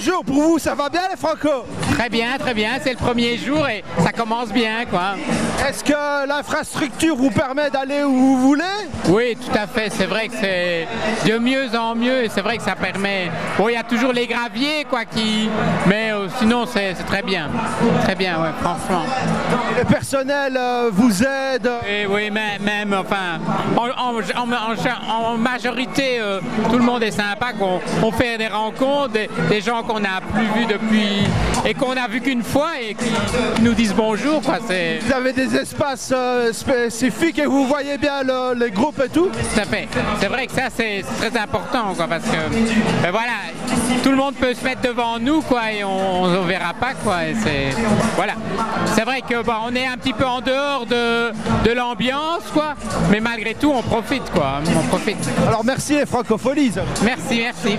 jours pour vous, ça va bien les Franco? Très bien, très bien. C'est le premier jour et ça commence bien, quoi. Est-ce que l'infrastructure vous permet d'aller où vous voulez? Oui, tout à fait. C'est vrai que c'est de mieux en mieux et c'est vrai que ça permet. Bon, il y a toujours les graviers, quoi, qui. Mais euh, sinon, c'est très bien. Très bien, ouais, franchement. Le personnel euh, vous aide? Et oui, mais même, enfin, en, en- en- en- en majorité, euh, tout le monde est sympa, qu'on on fait des rencontres, des, des gens qu'on n'a plus vus depuis et qu'on a vu qu'une fois et qui, nous disent bonjour, quoi. Vous avez des espaces euh, spécifiques et vous voyez bien le- les groupes et tout tout à fait. C'est vrai que ça, c'est très important, quoi, parce que, ben voilà, tout le monde peut se mettre devant nous, quoi, et on ne verra pas, quoi. c'est voilà. C'est vrai que on est un petit peu en dehors de, de l'ambiance, quoi, mais malgré tout, on profite, quoi. On profite. Alors merci les francopholies Merci, merci.